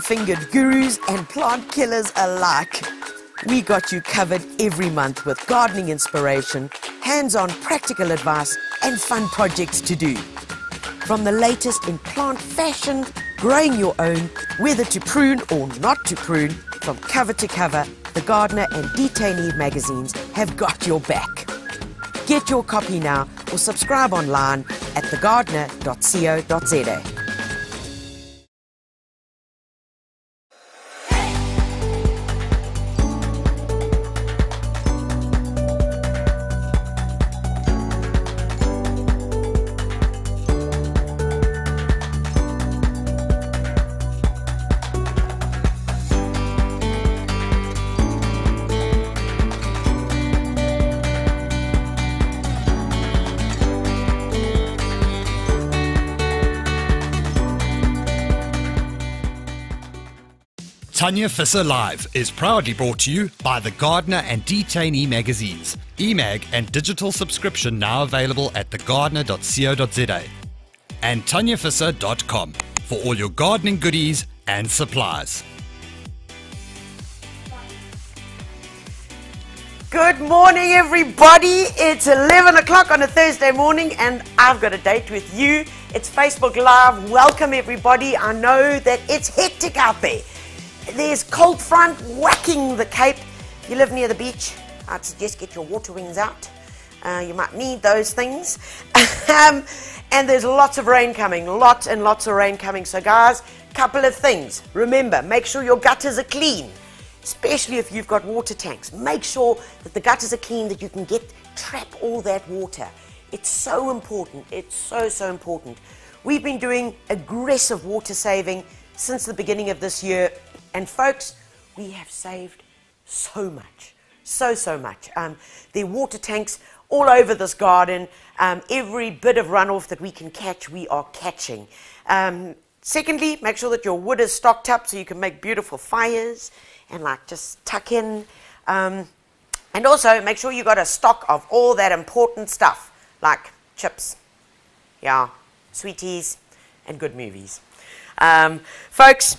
calling all green fingered gurus and plant killers alike. We got you covered every month with gardening inspiration, hands on practical advice, and fun projects to do. From the latest in plant fashion, growing your own, whether to prune or not to prune, from cover to cover, the Gardener and Die Tuinier magazines have got your back. Get your copy now or subscribe online at thegardener.co.za. Tanya Visser Live is proudly brought to you by the Gardener and Die Tuinier magazines. eMag and digital subscription now available at thegardener.co.za and tanyavisser.com for all your gardening goodies and supplies. Good morning, everybody. It's 11 o'clock on a Thursday morning, and I've got a date with you. It's Facebook Live. Welcome, everybody. I know that it's hectic out there. There's cold front whacking the Cape. If you live near the beach, I'd suggest get your water wings out. Uh, you might need those things. um, and there's lots of rain coming, lots and lots of rain coming. So, guys, couple of things. Remember, make sure your gutters are clean, especially if you've got water tanks. Make sure that the gutters are clean, that you can get trap all that water. It's so important. It's so so important. We've been doing aggressive water saving since the beginning of this year and folks, we have saved so much, so, so much. Um, there are water tanks all over this garden. Um, every bit of runoff that we can catch, we are catching. Um, secondly, make sure that your wood is stocked up so you can make beautiful fires and like just tuck in. Um, and also make sure you got a stock of all that important stuff like chips, yeah, sweeties, and good movies. Um, folks,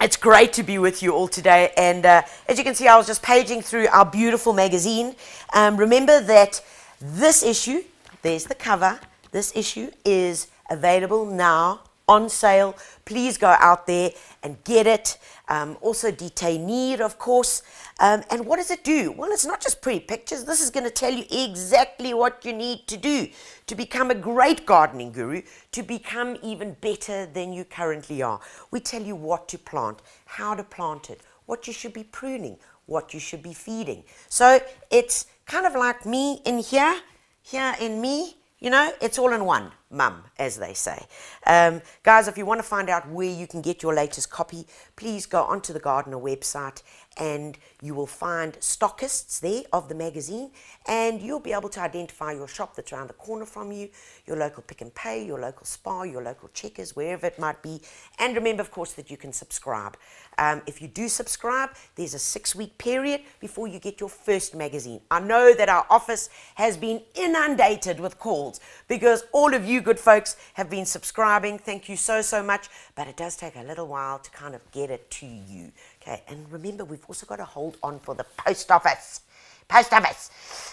it's great to be with you all today. And uh, as you can see, I was just paging through our beautiful magazine. Um, remember that this issue, there's the cover, this issue is available now on sale. Please go out there and get it. Um, also, Die Tuinier, of course. Um, and what does it do? Well, it's not just pretty pictures. This is going to tell you exactly what you need to do to become a great gardening guru, to become even better than you currently are. We tell you what to plant, how to plant it, what you should be pruning, what you should be feeding. So it's kind of like me in here, here in me, you know, it's all in one, mum, as they say. Um, guys, if you want to find out where you can get your latest copy, please go onto the Gardener website and you will find stockists there of the magazine and you'll be able to identify your shop that's around the corner from you, your local Pick n Pay, your local Spar, your local Checkers, wherever it might be. And remember, of course, that you can subscribe. Um, if you do subscribe, there's a six week period before you get your first magazine. I know that our office has been inundated with calls because all of you good folks have been subscribing. Thank you so, so much. But it does take a little while to kind of get it to you. Okay, and remember, we've also got to hold on for the post office. Post office.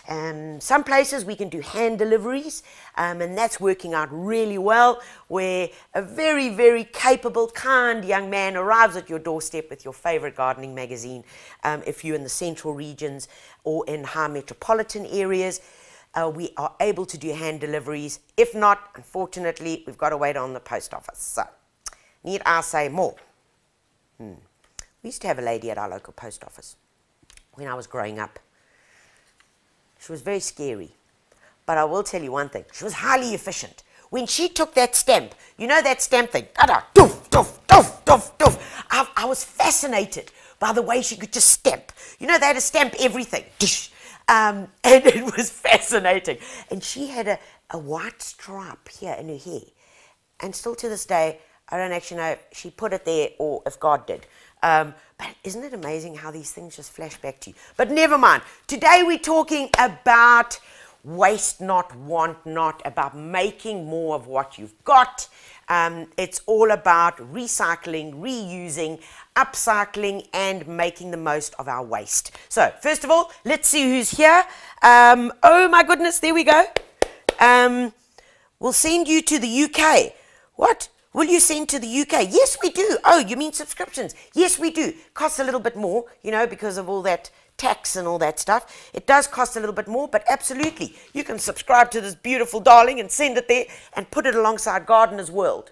Um, some places we can do hand deliveries, um, and that's working out really well. Where a very, very capable, kind young man arrives at your doorstep with your favorite gardening magazine. Um, if you're in the central regions or in high metropolitan areas, uh, we are able to do hand deliveries. If not, unfortunately, we've got to wait on the post office. So, need I say more? Hmm. We used to have a lady at our local post office when I was growing up. She was very scary. But I will tell you one thing she was highly efficient. When she took that stamp, you know that stamp thing, doof, doof, doof, doof, doof. I, I was fascinated by the way she could just stamp. You know, they had to stamp everything. Um, and it was fascinating. And she had a, a white stripe here in her hair. And still to this day, I don't actually know if she put it there or if God did. Um, but isn't it amazing how these things just flash back to you? But never mind. Today we're talking about waste not, want not, about making more of what you've got. Um, it's all about recycling, reusing, upcycling, and making the most of our waste. So, first of all, let's see who's here. Um, oh my goodness, there we go. Um, we'll send you to the UK. What? Will you send to the UK? Yes, we do. Oh, you mean subscriptions? Yes, we do. Costs a little bit more, you know, because of all that tax and all that stuff. It does cost a little bit more, but absolutely, you can subscribe to this beautiful darling and send it there and put it alongside Gardener's World.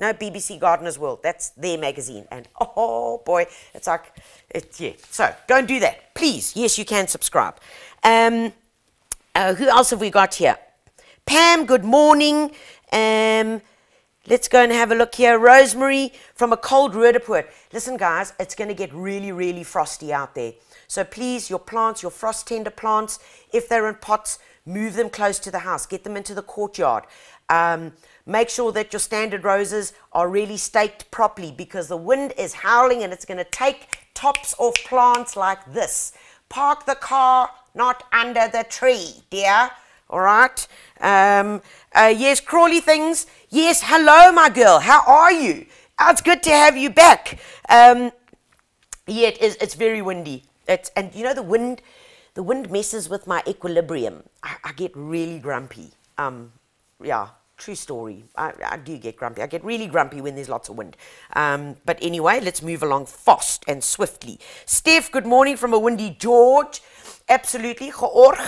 No, BBC Gardener's World. That's their magazine. And oh boy, it's like, it, yeah. So go and do that. Please. Yes, you can subscribe. Um, uh, who else have we got here? Pam, good morning. Um, let's go and have a look here. Rosemary from a cold Roodepoort. Listen, guys, it's going to get really, really frosty out there. So please, your plants, your frost tender plants, if they're in pots, move them close to the house. Get them into the courtyard. Um, make sure that your standard roses are really staked properly because the wind is howling and it's going to take tops off plants like this. Park the car not under the tree, dear. All right. Um, uh, yes, Crawley things. Yes, hello, my girl. How are you? Oh, it's good to have you back. Um, yeah, it is, it's very windy. It's, and you know the wind, the wind messes with my equilibrium. I, I get really grumpy. Um, yeah, true story. I, I, do get grumpy. I get really grumpy when there's lots of wind. Um, but anyway, let's move along fast and swiftly. Steph, good morning from a windy George. Absolutely, George.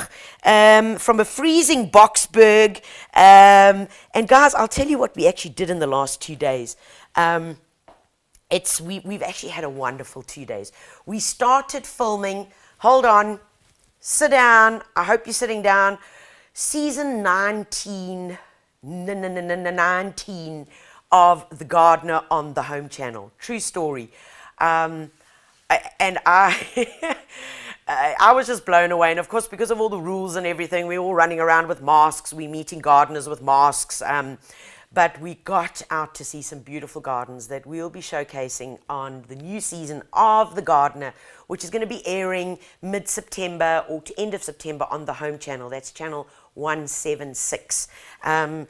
Um, from a freezing Boksburg. Um, and guys, I'll tell you what we actually did in the last two days. Um, it's we, we've actually had a wonderful two days. We started filming. Hold on, sit down. I hope you're sitting down. Season 19, 19 of The Gardener on the Home Channel. True story. Um, and I. I was just blown away. And of course, because of all the rules and everything, we are all running around with masks. We meeting gardeners with masks. Um, but we got out to see some beautiful gardens that we'll be showcasing on the new season of The Gardener, which is going to be airing mid September or to end of September on the home channel. That's channel 176. Um,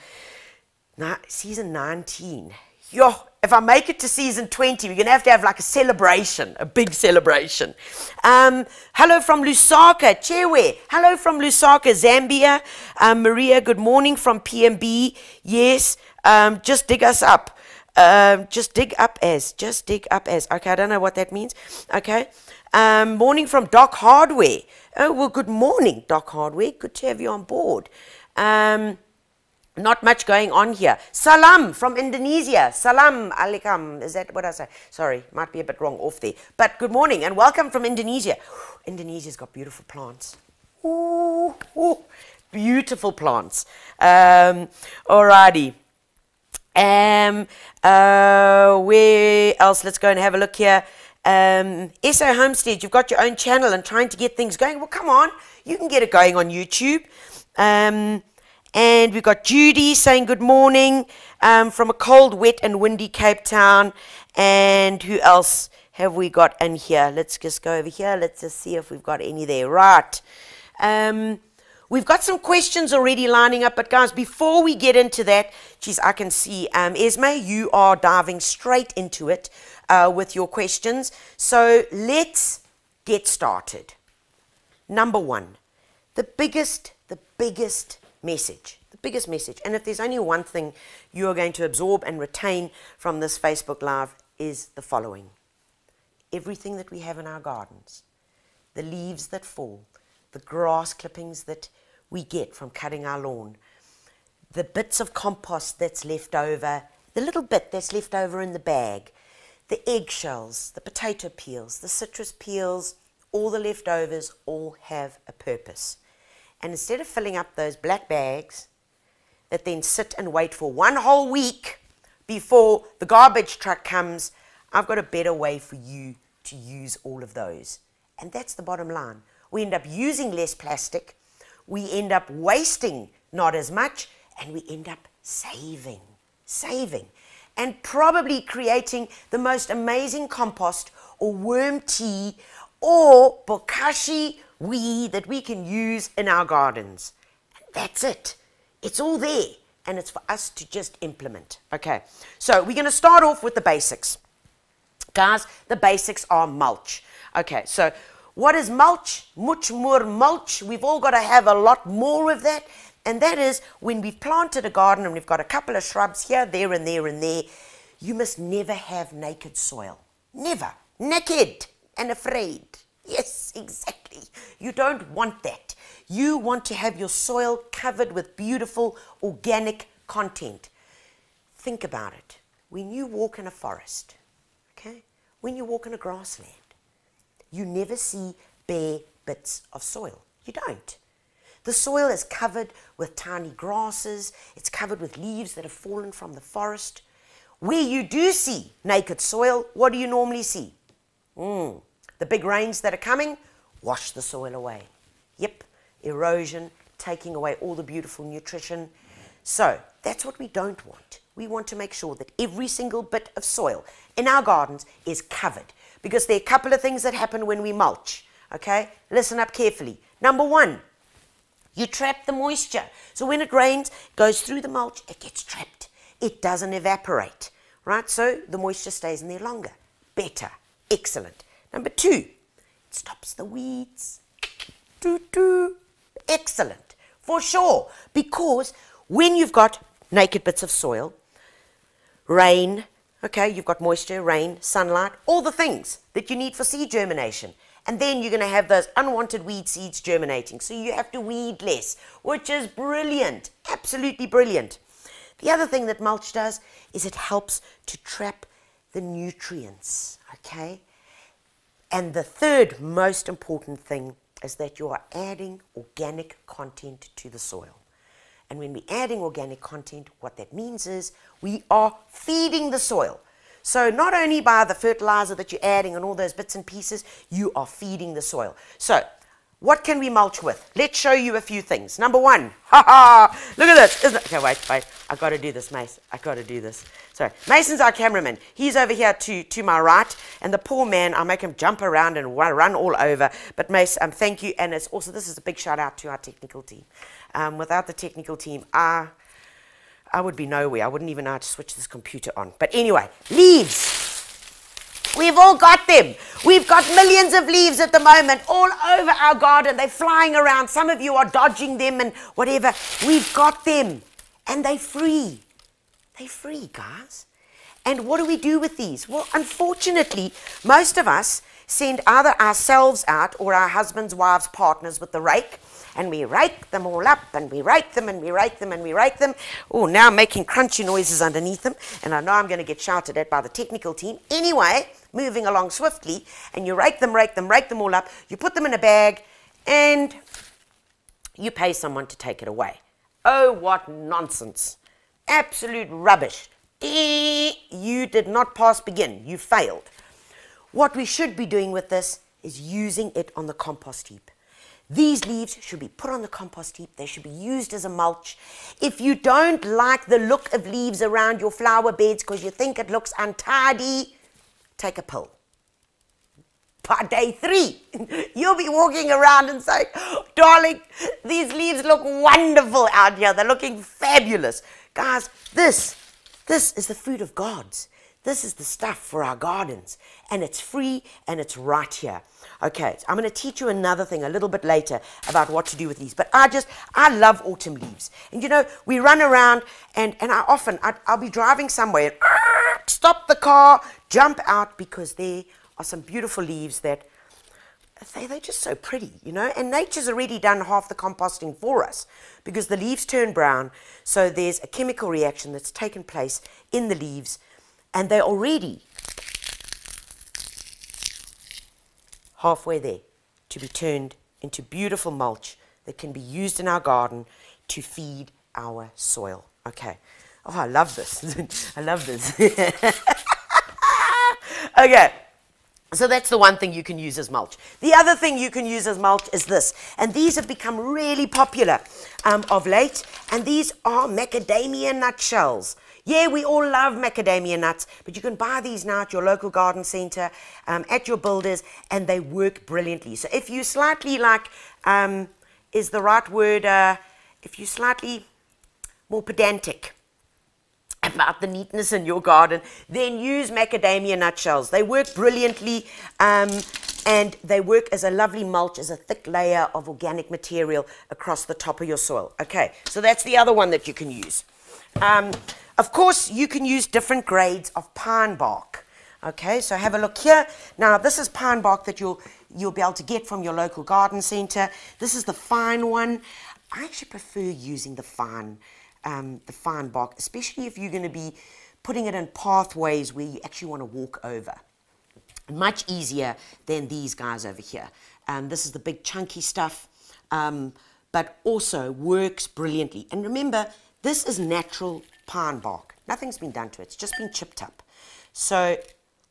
season 19. Yo, if I make it to season 20, we're going to have to have like a celebration, a big celebration. Um, hello from Lusaka, Chewe. Hello from Lusaka, Zambia. Um, Maria, good morning from PMB. Yes, um, just dig us up. Um, just dig up as. Just dig up as. Okay, I don't know what that means. Okay. Um, morning from Doc Hardware. Oh, well, good morning, Doc Hardware. Good to have you on board. Um, not much going on here. Salam from Indonesia. Salam alaikum. Is that what I say? Sorry, might be a bit wrong off there. But good morning and welcome from Indonesia. Indonesia's got beautiful plants. Ooh, ooh, beautiful plants. Um, alrighty. Um, uh, where else? Let's go and have a look here. Um, SO Homestead, you've got your own channel and trying to get things going. Well, come on, you can get it going on YouTube. Um, and we've got Judy saying good morning um, from a cold, wet, and windy Cape Town. And who else have we got in here? Let's just go over here. Let's just see if we've got any there. Right. Um, We've got some questions already lining up, but guys, before we get into that, geez, I can see, um, Esme, you are diving straight into it uh, with your questions. So let's get started. Number one, the biggest, the biggest message, the biggest message, and if there's only one thing you are going to absorb and retain from this Facebook Live is the following. Everything that we have in our gardens, the leaves that fall, the grass clippings that we get from cutting our lawn, the bits of compost that's left over, the little bit that's left over in the bag, the eggshells, the potato peels, the citrus peels, all the leftovers all have a purpose. And instead of filling up those black bags that then sit and wait for one whole week before the garbage truck comes, I've got a better way for you to use all of those. And that's the bottom line. We end up using less plastic we end up wasting not as much and we end up saving, saving, and probably creating the most amazing compost or worm tea or bokashi weed that we can use in our gardens. That's it. It's all there. And it's for us to just implement. Okay. So we're going to start off with the basics. Guys, the basics are mulch. Okay. So what is mulch? Much more mulch. We've all got to have a lot more of that. And that is when we've planted a garden and we've got a couple of shrubs here, there, and there, and there, you must never have naked soil. Never. Naked and afraid. Yes, exactly. You don't want that. You want to have your soil covered with beautiful organic content. Think about it. When you walk in a forest, okay, when you walk in a grassland, you never see bare bits of soil. You don't. The soil is covered with tiny grasses, it's covered with leaves that have fallen from the forest. Where you do see naked soil, what do you normally see? Mm, the big rains that are coming wash the soil away. Yep, erosion, taking away all the beautiful nutrition. So that's what we don't want. We want to make sure that every single bit of soil in our gardens is covered because there are a couple of things that happen when we mulch. Okay, listen up carefully. Number one, you trap the moisture. So when it rains, goes through the mulch, it gets trapped. It doesn't evaporate, right? So the moisture stays in there longer. Better. Excellent. Number two, stops the weeds. Doo doo. Excellent. For sure. Because when you've got naked bits of soil, rain, okay, you've got moisture, rain, sunlight, all the things that you need for seed germination. And then you're going to have those unwanted weed seeds germinating. So you have to weed less, which is brilliant. Absolutely brilliant. The other thing that mulch does is it helps to trap the nutrients, okay? And the third most important thing is that you are adding organic content to the soil. And when we're adding organic content, what that means is we are feeding the soil. So not only by the fertilizer that you're adding and all those bits and pieces, you are feeding the soil. So what can we mulch with? Let's show you a few things. Number one, ha ha, look at this. Isn't it? Okay, wait, wait. I got to do this, Mace. I got to do this. Sorry. Mason's our cameraman. He's over here to, to my right, and the poor man, I make him jump around and run all over. But Mace, um, thank you, and it's also this is a big shout out to our technical team. Um, without the technical team, I I would be nowhere. I wouldn't even know how to switch this computer on. But anyway, leaves. We've all got them. We've got millions of leaves at the moment all over our garden. They're flying around. Some of you are dodging them and whatever. We've got them. And they're free. They're free, guys. And what do we do with these? Well, unfortunately, most of us send either ourselves out or our husbands, wives, partners with the rake and we rake them all up and we rake them and we rake them and we rake them. Oh, now I'm making crunchy noises underneath them and I know I'm going to get shouted at by the technical team. Anyway, moving along swiftly and you rake them, rake them, rake them all up. You put them in a bag and you pay someone to take it away. Oh, what nonsense. Absolute rubbish. You did not pass begin. You failed. What we should be doing with this is using it on the compost heap. These leaves should be put on the compost heap. They should be used as a mulch. If you don't like the look of leaves around your flower beds because you think it looks untidy, take a pill. By day three, you'll be walking around and saying, darling, these leaves look wonderful out here. They're looking fabulous. Guys, this, this is the food of gods. This is the stuff for our gardens, and it's free and it's right here. Okay, so I'm going to teach you another thing a little bit later about what to do with these. But I just, I love autumn leaves. And you know, we run around, and, and I often, I, will be driving somewhere, and, stop the car, jump out, because there are some beautiful leaves that they, they're just so pretty, you know. And nature's already done half the composting for us because the leaves turn brown. So there's a chemical reaction that's taken place in the leaves and they're already halfway there to be turned into beautiful mulch that can be used in our garden to feed our soil. Okay. Oh, I love this. I love this. okay. So that's the one thing you can use as mulch. The other thing you can use as mulch is this. And these have become really popular um, of late. And these are macadamia nut shells. Yeah, we all love macadamia nuts, but you can buy these now at your local garden center, um, at your builders, and they work brilliantly. So if you slightly like, um, is the right word, uh, if you're slightly more pedantic about the neatness in your garden, then use macadamia nut shells. They work brilliantly um, and they work as a lovely mulch, as a thick layer of organic material across the top of your soil. Okay, so that's the other one that you can use. Um, of course, you can use different grades of pine bark. Okay, so have a look here. Now, this is pine bark that you'll, you'll be able to get from your local garden center. This is the fine one. I actually prefer using the fine, um, the fine bark, especially if you're going to be putting it in pathways where you actually want to walk over. Much easier than these guys over here. Um, this is the big chunky stuff, um, but also works brilliantly. And remember, this is natural pine bark. Nothing's been done to it. It's just been chipped up. So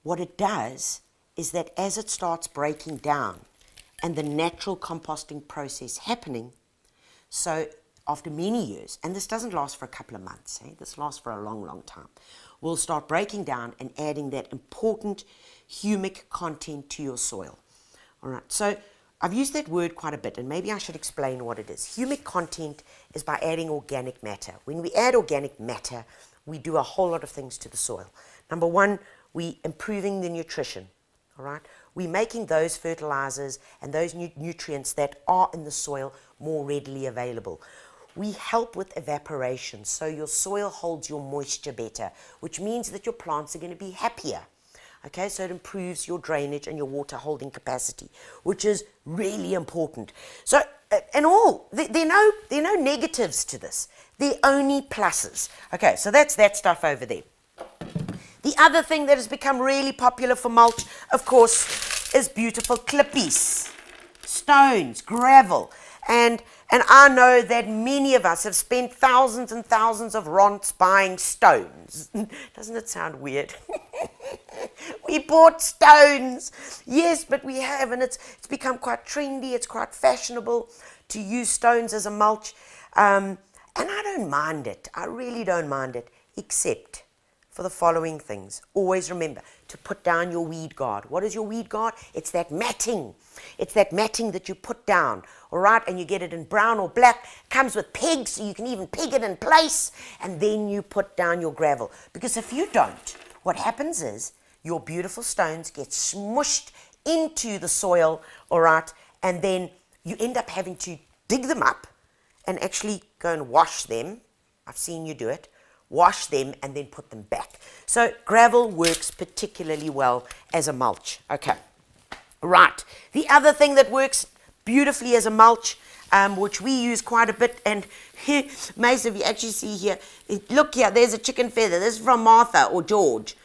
what it does is that as it starts breaking down and the natural composting process happening, so after many years, and this doesn't last for a couple of months, eh? this lasts for a long, long time, we'll start breaking down and adding that important humic content to your soil. All right, so I've used that word quite a bit, and maybe I should explain what it is. Humic content is by adding organic matter. When we add organic matter, we do a whole lot of things to the soil. Number one, we improving the nutrition. All right, we're making those fertilizers and those nu- nutrients that are in the soil more readily available. We help with evaporation, so your soil holds your moisture better, which means that your plants are going to be happier. Okay, so it improves your drainage and your water holding capacity, which is really important. So, uh, and all, there, are no, there are no negatives to this. There are only pluses. Okay, so that's that stuff over there. The other thing that has become really popular for mulch, of course, is beautiful clippies, stones, gravel. And and I know that many of us have spent thousands and thousands of rands buying stones. Doesn't it sound weird? we bought stones. Yes, but we have, and it's, it's become quite trendy, it's quite fashionable to use stones as a mulch. Um, and I don't mind it. I really don't mind it, except for the following things. Always remember to put down your weed guard. What is your weed guard? It's that matting. It's that matting that you put down, all right? And you get it in brown or black. Comes with pegs, so you can even peg it in place. And then you put down your gravel. Because if you don't, what happens is your beautiful stones get smushed into the soil, all right? And then you end up having to dig them up and actually go and wash them. I've seen you do it wash them, and then put them back. So gravel works particularly well as a mulch. Okay, right. The other thing that works beautifully as a mulch, um, which we use quite a bit, and Mace, if you actually see here, look here, there's a chicken feather. This is from Martha or George.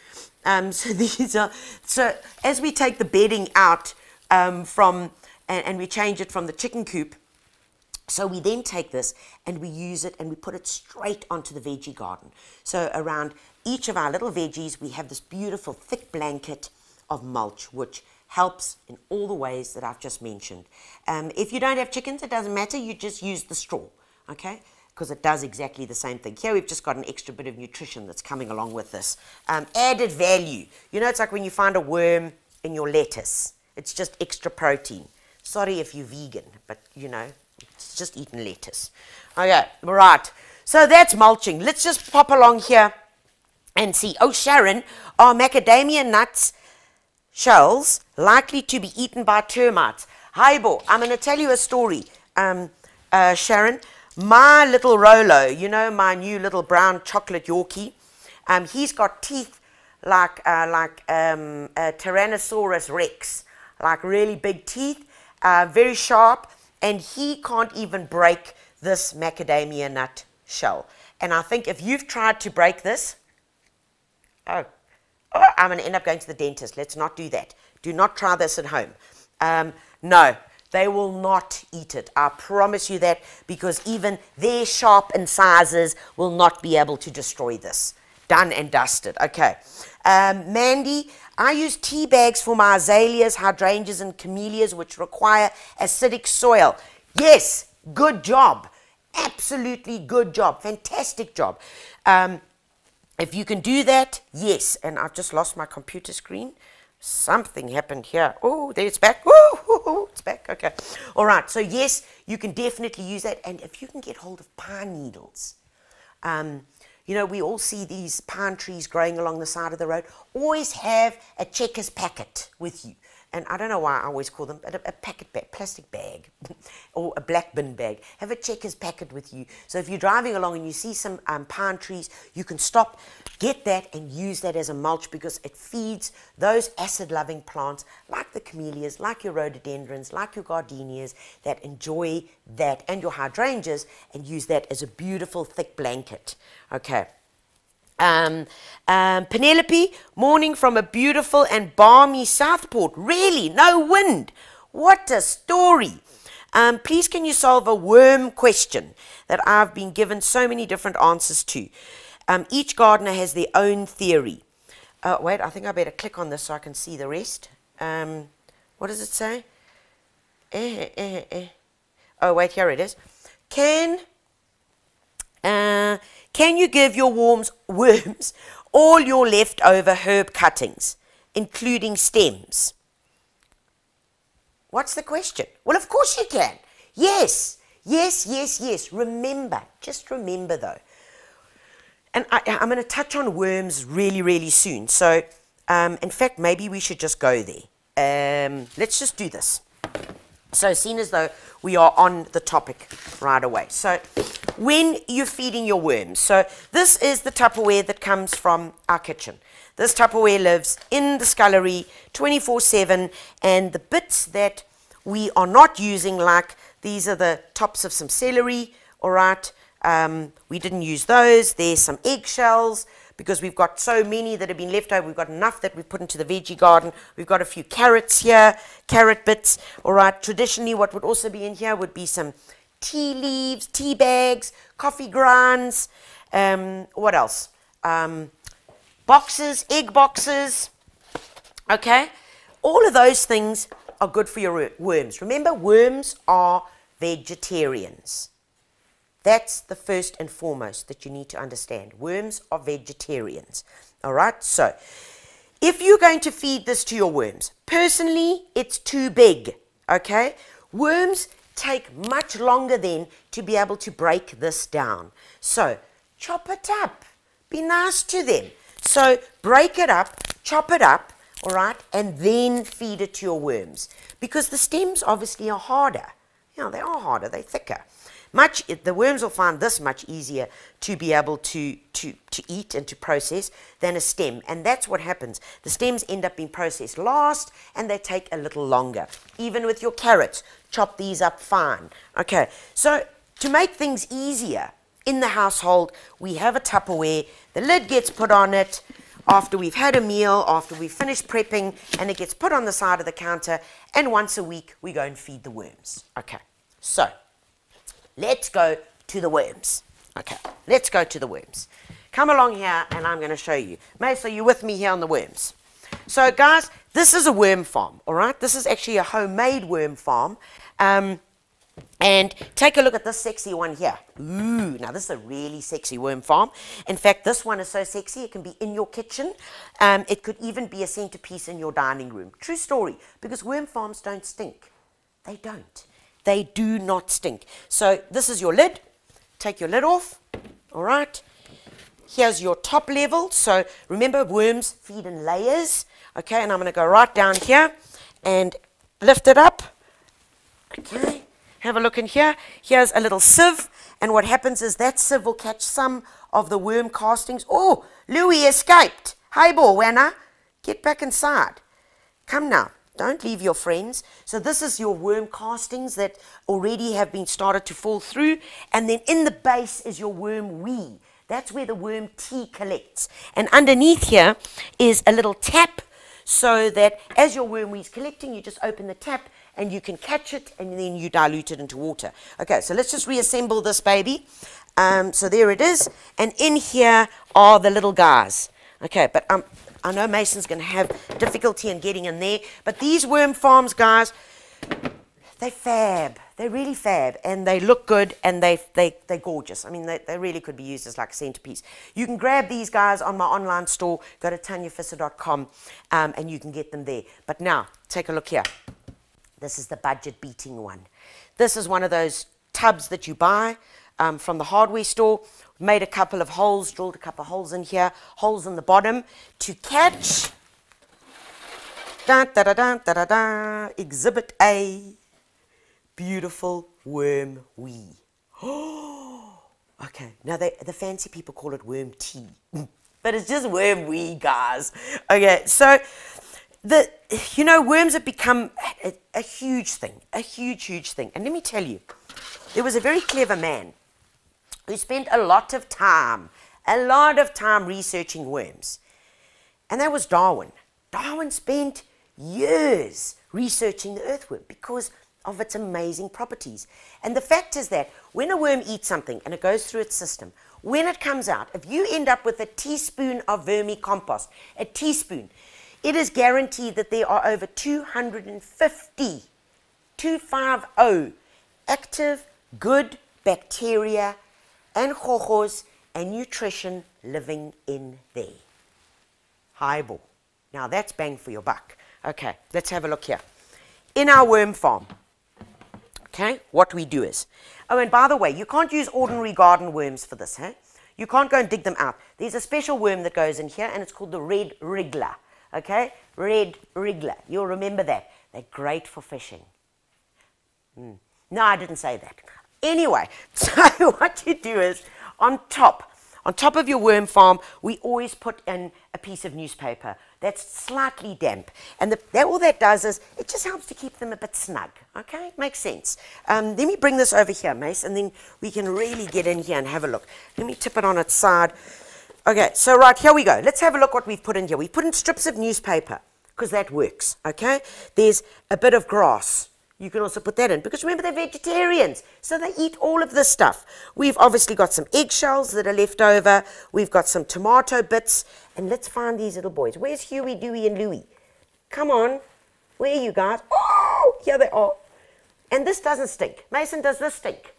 Um, so these are, so as we take the bedding out um, from, and, and we change it from the chicken coop, so we then take this and we use it and we put it straight onto the veggie garden. So around each of our little veggies, we have this beautiful thick blanket of mulch, which helps in all the ways that I've just mentioned. Um, if you don't have chickens, it doesn't matter. You just use the straw, okay? Because it does exactly the same thing. Here we've just got an extra bit of nutrition that's coming along with this. Um, added value. You know, it's like when you find a worm in your lettuce. It's just extra protein. Sorry if you're vegan, but you know, it's just eating lettuce. Okay, right. So that's mulching. Let's just pop along here and see. Oh, Sharon, are macadamia nuts shells likely to be eaten by termites? Hi, Bo, I'm going to tell you a story, um, uh, Sharon. My little Rolo, you know, my new little brown chocolate Yorkie, um, he's got teeth like, uh, like um, Tyrannosaurus rex, like really big teeth, uh, very sharp and he can't even break this macadamia nut shell. And I think if you've tried to break this, oh, oh I'm going to end up going to the dentist. Let's not do that. Do not try this at home. Um, no, they will not eat it. I promise you that because even their sharp incisors will not be able to destroy this. Done and dusted. Okay. Um, Mandy, I use tea bags for my azaleas, hydrangeas, and camellias, which require acidic soil. Yes, good job. Absolutely good job. Fantastic job. Um, if you can do that, yes. And I've just lost my computer screen. something happened here. Oh, there it's back. It's back. Okay. All right. So yes, you can definitely use that. And if you can get hold of pine needles, um, you know, we all see these pine trees growing along the side of the road. Always have a checkers packet with you and I don't know why I always call them, but a, a packet bag, plastic bag, or a black bin bag. Have a checkers packet with you. So if you're driving along and you see some um, pine trees, you can stop, get that, and use that as a mulch because it feeds those acid-loving plants like the camellias, like your rhododendrons, like your gardenias that enjoy that, and your hydrangeas, and use that as a beautiful thick blanket. Okay. Um, um, Penelope, morning from a beautiful and balmy Southport. Really, no wind. What a story. Um, please, can you solve a worm question that I've been given so many different answers to? Um, each gardener has their own theory. Uh, wait, I think I better click on this so I can see the rest. Um, what does it say? Eh, eh, eh. Oh, wait, here it is. Can uh, can you give your worms, worms all your leftover herb cuttings, including stems? What's the question? Well, of course you can. Yes, yes, yes, yes. Remember, just remember though. And I, am going to touch on worms really, really soon. So, um, in fact, maybe we should just go there. Um, let's just do this. So, seen as though we are on the topic right away. So, when you're feeding your worms, so this is the Tupperware that comes from our kitchen. This Tupperware lives in the scullery 24 7, and the bits that we are not using, like these are the tops of some celery, all right, um, we didn't use those. There's some eggshells because we've got so many that have been left over. We've got enough that we've put into the veggie garden. We've got a few carrots here, carrot bits. All right, traditionally what would also be in here would be some tea leaves, tea bags, coffee grounds. Um, what else? Um, boxes, egg boxes. Okay, all of those things are good for your worms. Remember, worms are vegetarians. That's the first and foremost that you need to understand. Worms are vegetarians. All right, so if you're going to feed this to your worms, personally, it's too big. Okay, worms take much longer then to be able to break this down. So chop it up, be nice to them. So break it up, chop it up, all right, and then feed it to your worms because the stems obviously are harder. You know, they are harder, they're thicker. Much the worms will find this much easier to be able to, to, to eat and to process than a stem. And that's what happens. The stems end up being processed last and they take a little longer. Even with your carrots, chop these up fine. Okay, so to make things easier in the household, we have a Tupperware. The lid gets put on it after we've had a meal, after we've finished prepping, and it gets put on the side of the counter. And once a week, we go and feed the worms. Okay, so Let's go to the worms. Okay, let's go to the worms. Come along here and I'm going to show you. Mace, are you with me here on the worms? So guys, this is a worm farm, all right? This is actually a homemade worm farm. Um, and take a look at this sexy one here. Ooh, now this is a really sexy worm farm. In fact, this one is so sexy, it can be in your kitchen. Um, it could even be a centerpiece in your dining room. True story, because worm farms don't stink. They don't. They do not stink. So this is your lid. Take your lid off. All right. Here's your top level. So remember, worms feed in layers. Okay, and I'm going to go right down here and lift it up. Okay, have a look in here. Here's a little sieve. And what happens is that sieve will catch some of the worm castings. Oh, Louis escaped. Hey, boy, Wenna, get back inside. Come now. Don't leave your friends. So this is your worm castings that already have been started to fall through. And then in the base is your worm wee. That's where the worm tea collects. And underneath here is a little tap so that as your worm wee is collecting, you just open the tap and you can catch it and then you dilute it into water. Okay, so let's just reassemble this baby. Um, so there it is. And in here are the little guys. Okay, but um, I know Mason's going to have difficulty in getting in there, but these worm farms, guys, they fab. they're really fab and they look good and they, they, they're gorgeous. I mean, they, they really could be used as like a centerpiece. You can grab these guys on my online store. Go to tanyavisser.com um, and you can get them there. But now, take a look here. This is the budget beating one. This is one of those tubs that you buy um, from the hardware store. Made a couple of holes, drilled a couple of holes in here, holes in the bottom to catch. Da, da, da, da, da, da, da, exhibit A beautiful worm wee. okay, now they, the fancy people call it worm tea, but it's just worm wee, guys. Okay, so the you know worms have become a, a huge thing, a huge, huge thing. And let me tell you, there was a very clever man who spent a lot of time, a lot of time researching worms, and that was Darwin. Darwin spent years researching the earthworm because of its amazing properties. And the fact is that when a worm eats something and it goes through its system, when it comes out, if you end up with a teaspoon of vermicompost, a teaspoon, it is guaranteed that there are over 250, 250 active, good bacteria and chojos and nutrition living in there. Highball. Now that's bang for your buck. Okay, let's have a look here. In our worm farm, Okay, what we do is, oh, and by the way, you can't use ordinary garden worms for this, huh? You can't go and dig them out. There's a special worm that goes in here, and it's called the red wriggler. Okay, red wriggler. You'll remember that. They're great for fishing. Mm. No, I didn't say that. Anyway, so what you do is, on top, on top of your worm farm, we always put in a piece of newspaper that's slightly damp. And the, that, all that does is it just helps to keep them a bit snug. Okay, makes sense. Um, let me bring this over here, Mace, and then we can really get in here and have a look. Let me tip it on its side. Okay, so right, here we go. Let's have a look what we've put in here. We've put in strips of newspaper because that works, okay? There's a bit of grass. You can also put that in because remember they're vegetarians, so they eat all of this stuff. We've obviously got some eggshells that are left over. We've got some tomato bits, and let's find these little boys. Where's Huey, Dewey, and Louie? Come on, where are you guys? Oh, here they are. And this doesn't stink. Mason, does this stink?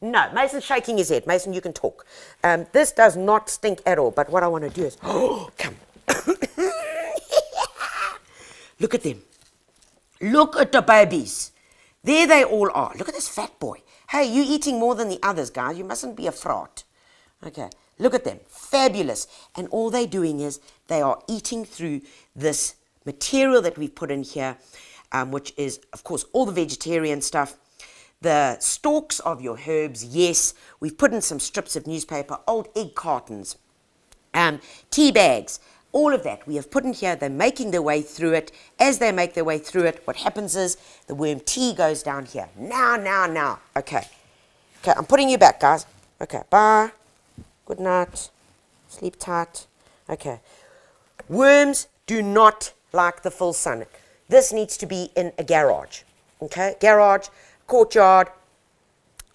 No, Mason's shaking his head. Mason, you can talk. Um, this does not stink at all. But what I want to do is, oh, come. Look at them. Look at the babies. There they all are. Look at this fat boy. Hey, you eating more than the others, guys. You mustn't be a fraud. Okay, look at them. Fabulous. And all they're doing is they are eating through this material that we've put in here, um, which is, of course, all the vegetarian stuff. The stalks of your herbs, yes. We've put in some strips of newspaper, old egg cartons, um, tea bags, all of that we have put in here. They're making their way through it. As they make their way through it, what happens is the worm tea goes down here. Now, now, now. Okay. Okay, I'm putting you back, guys. Okay, bye. Good night. Sleep tight. Okay. Worms do not like the full sun. This needs to be in a garage. Okay, garage, courtyard,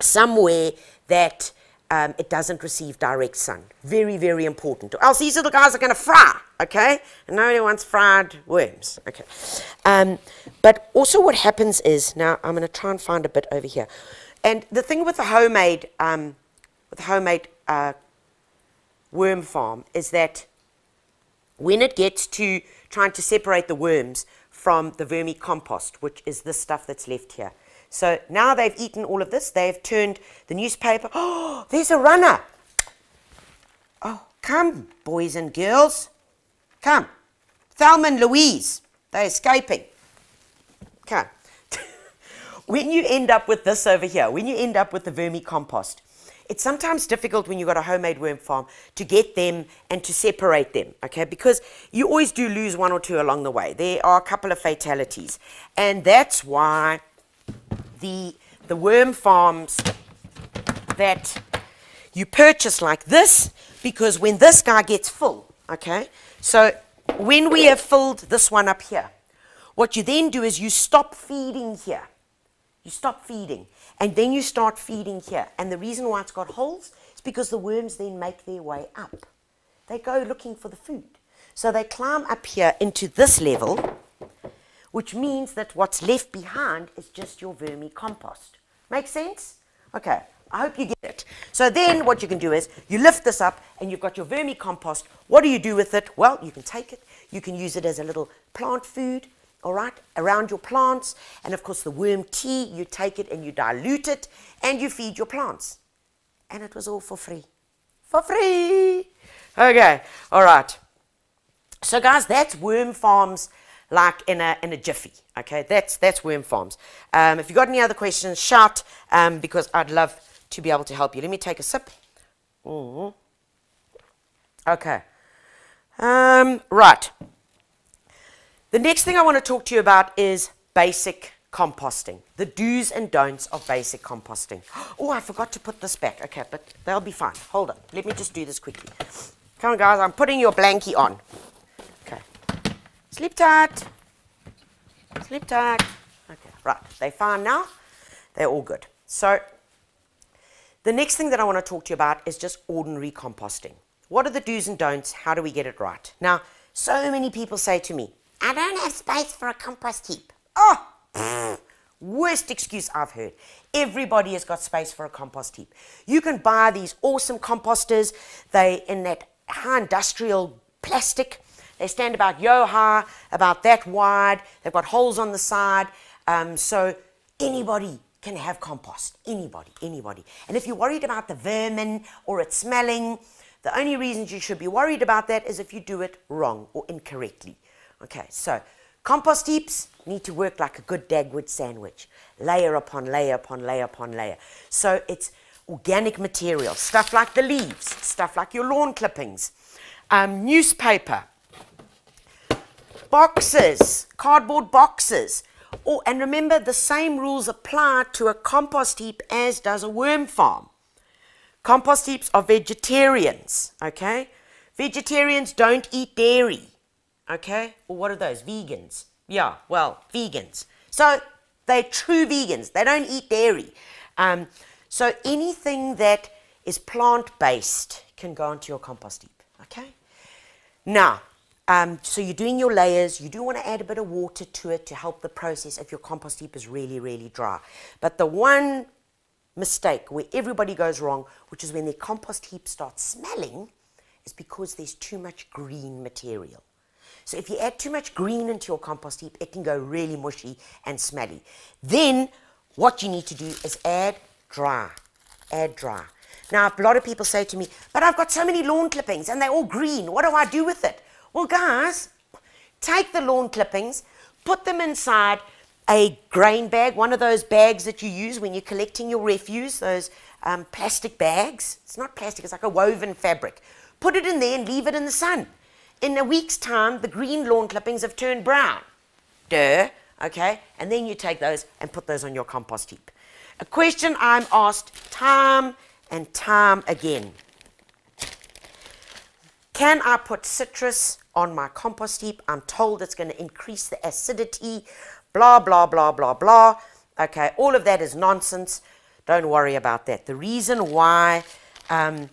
somewhere that um, it doesn't receive direct sun. Very, very important. Or else these little guys are going to fry, okay? And nobody wants fried worms, okay? Um, but also what happens is, now I'm going to try and find a bit over here. And the thing with the homemade, um, with the homemade uh, worm farm is that when it gets to trying to separate the worms from the vermicompost, which is the stuff that's left here, so now they've eaten all of this. They've turned the newspaper. Oh, there's a runner. Oh, come, boys and girls. Come. Thelma and Louise. They're escaping. Come. when you end up with this over here, when you end up with the vermicompost, it's sometimes difficult when you've got a homemade worm farm to get them and to separate them, okay? Because you always do lose one or two along the way. There are a couple of fatalities. And that's why the, the worm farms that you purchase like this because when this guy gets full, okay, so when we have filled this one up here, what you then do is you stop feeding here. You stop feeding and then you start feeding here. And the reason why it's got holes is because the worms then make their way up. They go looking for the food. So they climb up here into this level which means that what's left behind is just your vermicompost. Make sense? Okay, I hope you get it. So then what you can do is you lift this up and you've got your vermicompost. What do you do with it? Well, you can take it, you can use it as a little plant food, all right, around your plants. And of course, the worm tea, you take it and you dilute it and you feed your plants. And it was all for free. For free. Okay, all right. So, guys, that's worm farms like in a, in a jiffy. Okay, that's, that's worm farms. Um, if you've got any other questions, shout um, because I'd love to be able to help you. Let me take a sip. Mm. Okay. Um, right. The next thing I want to talk to you about is basic composting. The do's and don'ts of basic composting. Oh, I forgot to put this back. Okay, but they'll be fine. Hold on. Let me just do this quickly. Come on, guys. I'm putting your blankie on. Sleep tight. Sleep tight. Okay, right. They're fine now. They're all good. So, the next thing that I want to talk to you about is just ordinary composting. What are the do's and don'ts? How do we get it right? Now, so many people say to me, I don't have space for a compost heap. Oh, pfft, worst excuse I've heard. Everybody has got space for a compost heap. You can buy these awesome composters. They in that high industrial plastic. They stand about yo high, about that wide. They've got holes on the side. Um, so anybody can have compost. Anybody, anybody. And if you're worried about the vermin or it smelling, the only reasons you should be worried about that is if you do it wrong or incorrectly. Okay, so compost heaps need to work like a good Dagwood sandwich, layer upon layer upon layer upon layer. So it's organic material, stuff like the leaves, stuff like your lawn clippings, um, newspaper, boxes, cardboard boxes. Oh, and remember, the same rules apply to a compost heap as does a worm farm. Compost heaps are vegetarians, okay? Vegetarians don't eat dairy. Okay? Well, what are those? Vegans. Yeah, well, vegans. So they're true vegans. They don't eat dairy. Um, so anything that is plant based can go into your compost heap. Okay? Now, um, so you're doing your layers. You do want to add a bit of water to it to help the process if your compost heap is really, really dry. But the one mistake where everybody goes wrong, which is when their compost heap starts smelling, is because there's too much green material. So if you add too much green into your compost heap, it can go really mushy and smelly. Then what you need to do is add dry. Add dry. Now, a lot of people say to me, but I've got so many lawn clippings and they're all green. What do I do with it? Well, guys, take the lawn clippings, put them inside a grain bag, one of those bags that you use when you're collecting your refuse, those um, plastic bags. It's not plastic, it's like a woven fabric. Put it in there and leave it in the sun. In a week's time, the green lawn clippings have turned brown. Duh, okay? And then you take those and put those on your compost heap. A question I'm asked time and time again. Can I put citrus on my compost heap? I'm told it's going to increase the acidity, blah, blah, blah, blah, blah. Okay, all of that is nonsense. Don't worry about that. The reason why um,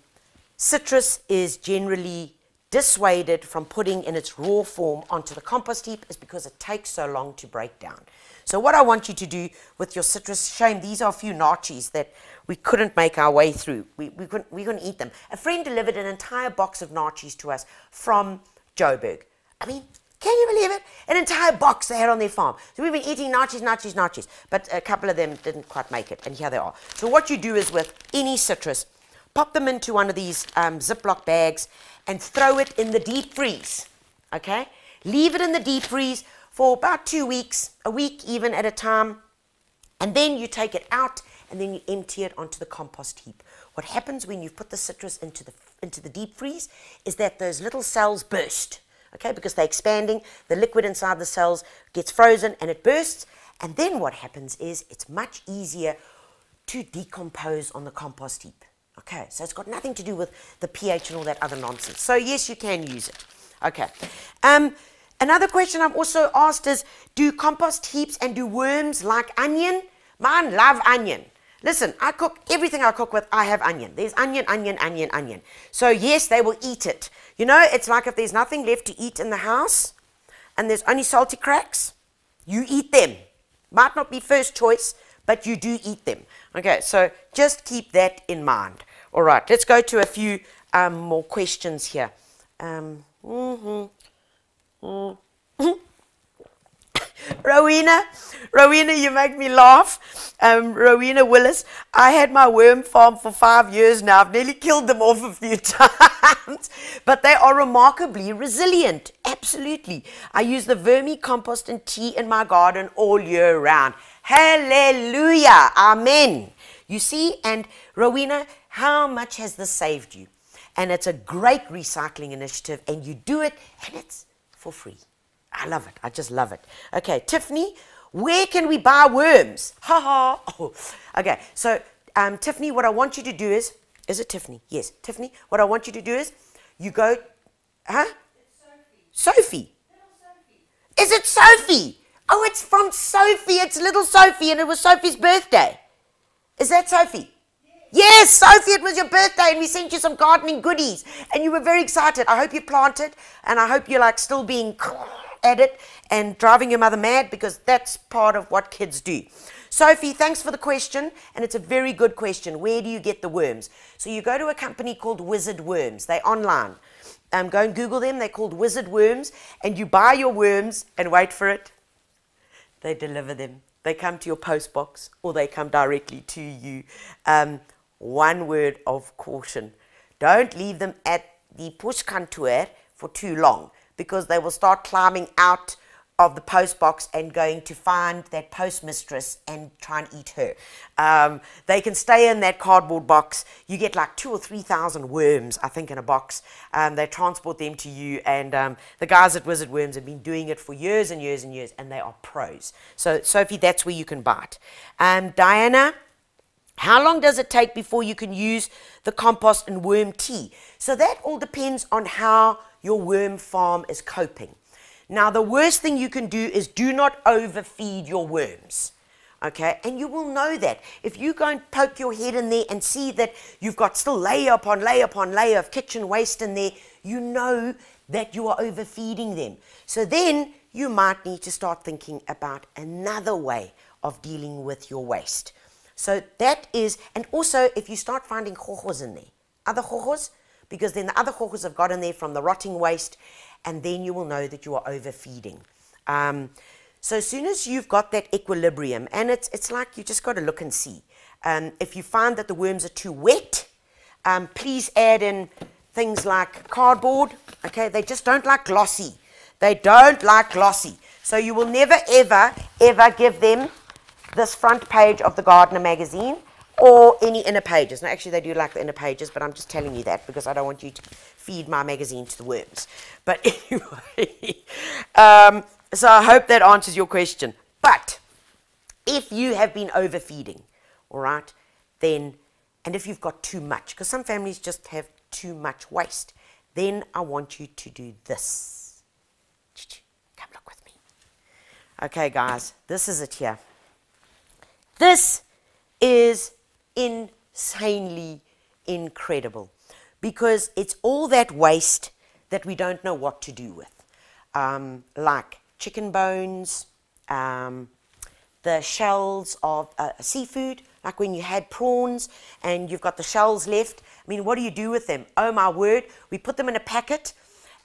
citrus is generally dissuaded from putting in its raw form onto the compost heap is because it takes so long to break down. So what I want you to do with your citrus, shame these are a few naartjies that we couldn't make our way through. We, we, couldn't, we couldn't eat them. A friend delivered an entire box of naartjies to us from Joburg. I mean, can you believe it? An entire box they had on their farm. So we've been eating naartjies, naartjies, naartjies. But a couple of them didn't quite make it, and here they are. So what you do is with any citrus, pop them into one of these um, Ziploc bags and throw it in the deep freeze. Okay? Leave it in the deep freeze for about two weeks, a week even at a time. And then you take it out and then you empty it onto the compost heap. What happens when you put the citrus into the, into the deep freeze is that those little cells burst, okay, because they're expanding. The liquid inside the cells gets frozen and it bursts. And then what happens is it's much easier to decompose on the compost heap. Okay, so it's got nothing to do with the pH and all that other nonsense. So yes, you can use it. Okay. Um, another question I'm also asked is, do compost heaps and do worms like onion? Man, love onion. Listen, I cook everything I cook with, I have onion. There's onion, onion, onion, onion. So yes, they will eat it. You know, it's like if there's nothing left to eat in the house and there's only salty cracks, You eat them. Might not be first choice, but you do eat them. Okay, so just keep that in mind. All right, let's go to a few um, more questions here. Um, mm-hmm. Mm-hmm. Rowena, Rowena, you make me laugh. Um, Rowena Willis, I had my worm farm for five years now. I've nearly killed them off a few times, but they are remarkably resilient. Absolutely. I use the vermicompost and tea in my garden all year round. Hallelujah. Amen. You see, and Rowena, how much has this saved you? And it's a great recycling initiative, and you do it, and it's for free. I love it. I just love it. Okay, Tiffany, where can we buy worms? Ha ha. Oh. Okay, so um, Tiffany, what I want you to do is, is it Tiffany? Yes, Tiffany. What I want you to do is, you go, huh? Sophie. Sophie. Is it Sophie? Oh, it's from Sophie. It's little Sophie, and it was Sophie's birthday. Is that Sophie? Yes, Sophie, it was your birthday and we sent you some gardening goodies and you were very excited. I hope you planted and I hope you're like still being at it and driving your mother mad because that's part of what kids do. Sophie, thanks for the question, and it's a very good question. Where do you get the worms? So you go to a company called Wizard Worms. They're online. Um, go and Google them. They're called Wizard Worms, and you buy your worms and wait for it. They deliver them. They come to your post box, or they come directly to you. Um, one word of caution: don't leave them at the poskantoor for too long because they will start climbing out of the post box and going to find that postmistress and try and eat her. Um, they can stay in that cardboard box. You get like two or three thousand worms, I think, in a box. Um, they transport them to you, and um, the guys at Wizard Worms have been doing it for years and years and years, and they are pros. So, Sophie, that's where you can buy it. Um, Diana. How long does it take before you can use the compost and worm tea? So that all depends on how your worm farm is coping. Now, the worst thing you can do is do not overfeed your worms. Okay, and you will know that. If you go and poke your head in there and see that you've got still layer upon layer upon layer of kitchen waste in there, you know that you are overfeeding them. So then you might need to start thinking about another way of dealing with your waste. So that is, and also if you start finding hohos in there, other hohos, because then the other hohos have got in there from the rotting waste, and then you will know that you are overfeeding. Um, so as soon as you've got that equilibrium, and it's, it's like you just got to look and see. Um, if you find that the worms are too wet, um, please add in things like cardboard. Okay, they just don't like glossy. They don't like glossy. So you will never, ever, ever give them this front page of the Gardener magazine or any inner pages. Now, actually, they do like the inner pages, but I'm just telling you that because I don't want you to feed my magazine to the worms. But anyway, um, so I hope that answers your question. But if you have been overfeeding, all right, then, and if you've got too much, because some families just have too much waste, then I want you to do this. Come look with me. Okay, guys, this is it here. This is insanely incredible because it's all that waste that we don't know what to do with, um, like chicken bones, um, the shells of uh, seafood, like when you had prawns and you've got the shells left. I mean, what do you do with them? Oh my word, we put them in a packet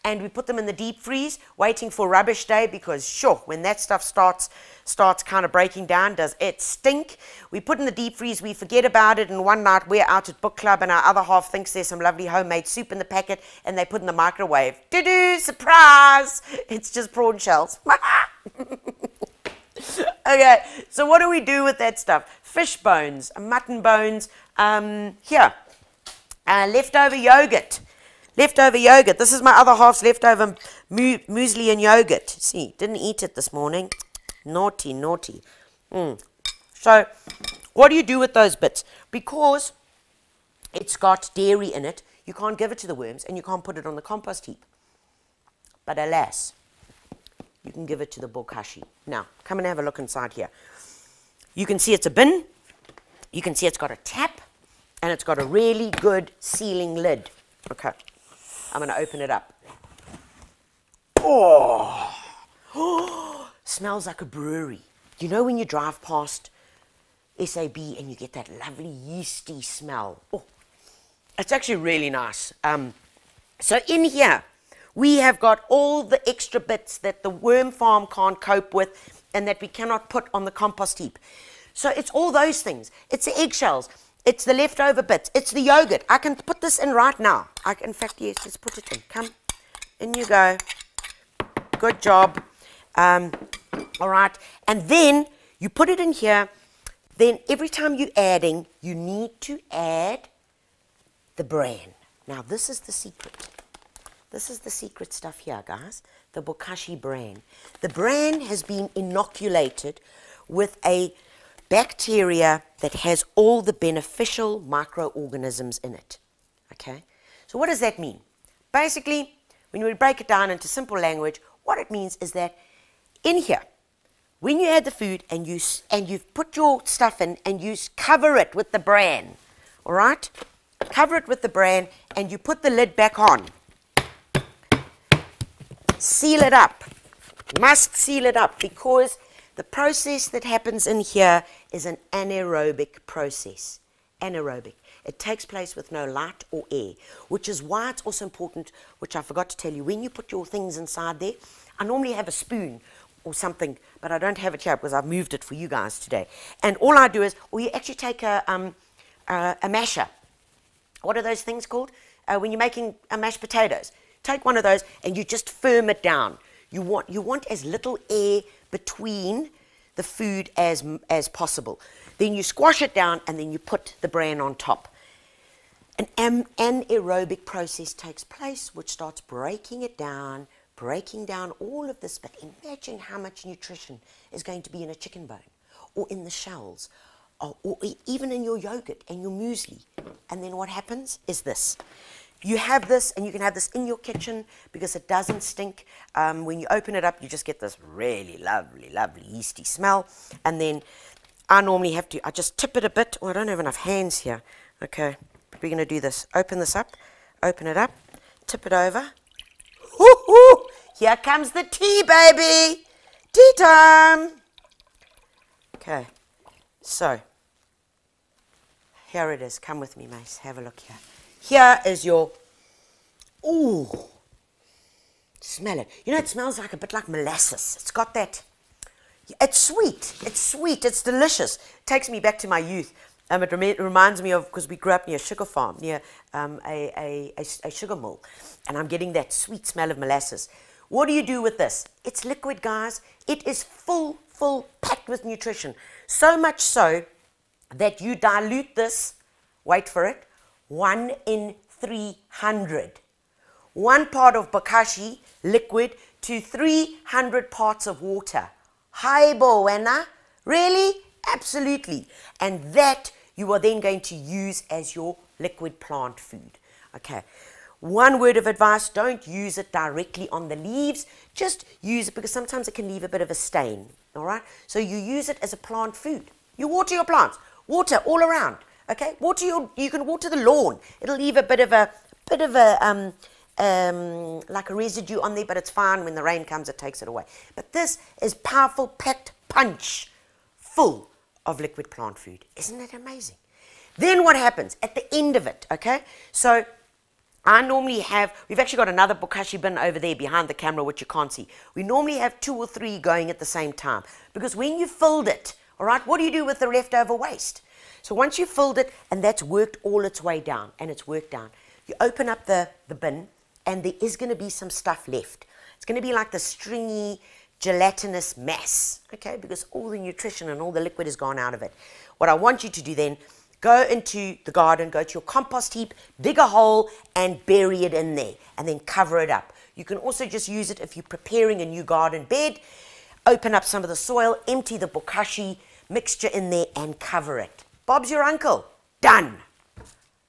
and we put them in the deep freeze, waiting for rubbish day because sure, when that stuff starts starts kind of breaking down, does it stink? We put in the deep freeze, we forget about it, and one night we're out at book club and our other half thinks there's some lovely homemade soup in the packet and they put in the microwave. Doo doo, surprise! It's just prawn shells. okay, so what do we do with that stuff? Fish bones, mutton bones, um, here, uh, leftover yogurt. Leftover yogurt. This is my other half's leftover mu- muesli and yogurt. See, didn't eat it this morning. Naughty, naughty. Mm. So, what do you do with those bits? Because it's got dairy in it, you can't give it to the worms and you can't put it on the compost heap. But alas, you can give it to the bokashi. Now, come and have a look inside here. You can see it's a bin. You can see it's got a tap and it's got a really good sealing lid. Okay. I'm going to open it up. Oh. smells like a brewery. You know when you drive past SAB and you get that lovely yeasty smell? Oh, it's actually really nice. Um, so in here, we have got all the extra bits that the worm farm can't cope with and that we cannot put on the compost heap. So it's all those things. It's the eggshells. It's the leftover bits. It's the yogurt. I can put this in right now. I in fact, yes, let's put it in. Come. In you go. Good job. Um, all right. And then you put it in here. Then every time you're adding, you need to add the bran. Now, this is the secret. This is the secret stuff here, guys. The bokashi bran. The bran has been inoculated with a bacteria that has all the beneficial microorganisms in it. Okay? So what does that mean? Basically, when we break it down into simple language, what it means is that in here, when you add the food and you and you've put your stuff in and you cover it with the bran, all right? Cover it with the bran and you put the lid back on. Seal it up. Must seal it up because the process that happens in here is an anaerobic process. Anaerobic. It takes place with no light or air, which is why it's also important, which I forgot to tell you, when you put your things inside there, I normally have a spoon or something, but I don't have it here because I've moved it for you guys today. And all I do is, or you actually take a, um, uh, a masher. What are those things called? Uh, when you're making uh, mashed potatoes. Take one of those and you just firm it down. You want, you want as little air between the food as, as possible. Then you squash it down and then you put the bran on top. An anaerobic process takes place which starts breaking it down, breaking down all of this. But imagine how much nutrition is going to be in a chicken bone or in the shells or, or even in your yogurt and your muesli. And then what happens is this you have this, and you can have this in your kitchen because it doesn't stink. Um, when you open it up, you just get this really lovely, lovely yeasty smell. And then I normally have to, I just tip it a bit. Oh, I don't have enough hands here. Okay, we're going to do this. Open this up, open it up, tip it over. Woo-hoo! Here comes the tea, baby. Tea time. Okay, so here it is. Come with me, Mace. Have a look here. Here is your, ooh, smell it. You know, it smells like a bit like molasses. It's got that, it's sweet. It's sweet. It's delicious. It takes me back to my youth. Um, it, rem reminds me of, because we grew up near a sugar farm, near um, a, a, a, a sugar mill, and I'm getting that sweet smell of molasses. What do you do with this? It's liquid, guys. It is full, full, packed with nutrition. So much so that you dilute this, wait for it, 1 in 300. One part of bokashi liquid to 300 parts of water. Hi, Bowenna. Really? Absolutely. And that you are then going to use as your liquid plant food. Okay. One word of advice, don't use it directly on the leaves. Just use it because sometimes it can leave a bit of a stain. All right? So you use it as a plant food. You water your plants. Water all around. Okay, water your, you can water the lawn. It'll leave a bit of a, bit of a, um, um, like a residue on there, but it's fine. When the rain comes, it takes it away. But this is powerful, packed punch, full of liquid plant food. Isn't that amazing? Then what happens at the end of it, okay? So I normally have, we've actually got another bokashi bin over there behind the camera, which you can't see. We normally have two or three going at the same time. Because when you filled it, all right, what do you do with the leftover waste? So once you've filled it and that's worked all its way down and it's worked down, you open up the, the bin and there is going to be some stuff left. It's going to be like the stringy, gelatinous mass, okay, because all the nutrition and all the liquid has gone out of it. What I want you to do then, go into the garden, go to your compost heap, dig a hole and bury it in there and then cover it up. You can also just use it if you're preparing a new garden bed. Open up some of the soil, empty the bokashi mixture in there and cover it. Bob's your uncle. Done.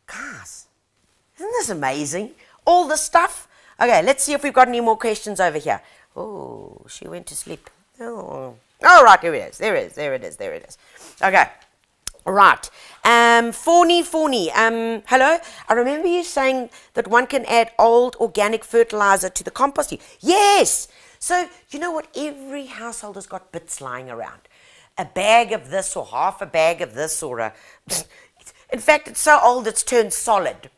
Guys, isn't this amazing? All the stuff. Okay, let's see if we've got any more questions over here. Oh, she went to sleep. Oh, oh right, here it is. There it is. There it is. There it is. Okay. Right. Um, Fawny, Fawny. Um, hello. I remember you saying that one can add old organic fertilizer to the compost heap. Yes. So, you know what? Every household has got bits lying around. A bag of this, or half a bag of this, or a. In fact, it's so old it's turned solid.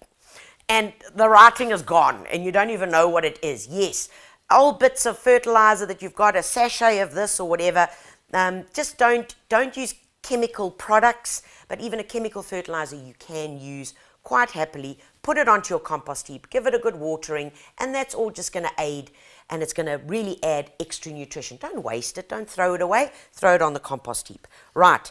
And the writing is gone, and you don't even know what it is. Yes, old bits of fertilizer that you've got, a sachet of this or whatever. Um, just don't don't use chemical products, but even a chemical fertilizer you can use quite happily. Put it onto your compost heap, give it a good watering, and that's all just going to aid and it's going to really add extra nutrition. Don't waste it, don't throw it away, throw it on the compost heap. Right.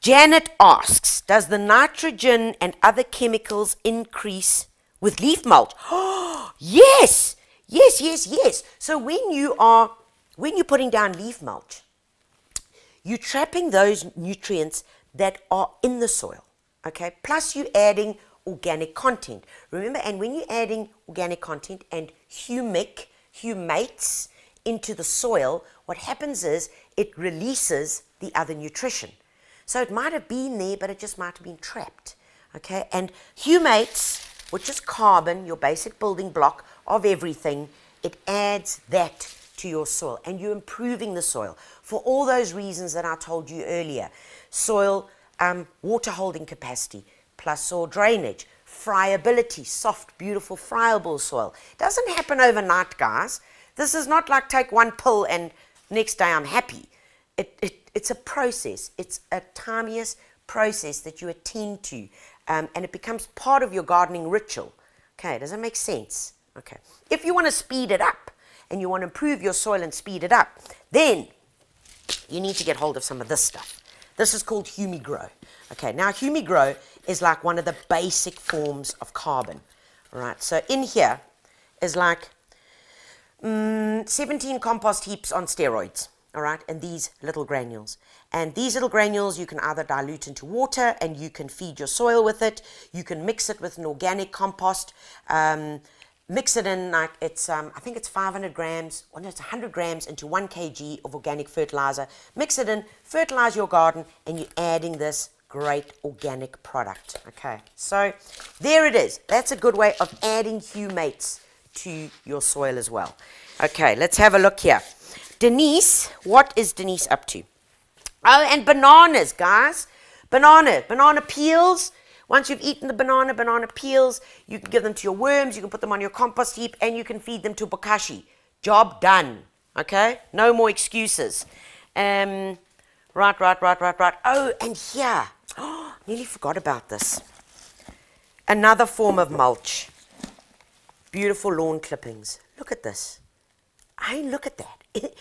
Janet asks Does the nitrogen and other chemicals increase with leaf mulch? Oh, yes, yes, yes, yes. So when you are when you're putting down leaf mulch, you're trapping those nutrients that are in the soil. Okay, plus you're adding organic content. Remember, and when you're adding organic content and humic, humates into the soil, what happens is it releases the other nutrition. So it might have been there, but it just might have been trapped. Okay, and humates, which is carbon, your basic building block of everything, it adds that to your soil and you're improving the soil for all those reasons that I told you earlier. Soil um, water holding capacity, plus soil drainage, friability, soft, beautiful, friable soil. Doesn't happen overnight, guys. This is not like take one pill and next day I'm happy. It, it, it's a process. It's a timeous process that you attend to, um, and it becomes part of your gardening ritual. Okay, does that make sense? Okay. If you want to speed it up and you want to improve your soil and speed it up, then you need to get hold of some of this stuff. This is called Humigrow. Okay, now Humigrow is like one of the basic forms of carbon. Right, so in here is like mm, 17 compost heaps on steroids. All right, and these little granules. And these little granules you can either dilute into water and you can feed your soil with it. You can mix it with an organic compost. Um, mix it in like it's um, I think it's 500 grams or no it's 100 grams into 1 kg of organic fertilizer mix it in fertilize your garden and you're adding this great organic product okay so there it is that's a good way of adding humates to your soil as well okay let's have a look here Denise what is Denise up to oh and bananas guys banana banana peels once you've eaten the banana, banana peels, you can give them to your worms, you can put them on your compost heap, and you can feed them to bokashi. Job done. Okay? No more excuses. Um, right, right, right, right, right. Oh, and here. Oh, nearly forgot about this. Another form of mulch. Beautiful lawn clippings. Look at this. I look at that. It,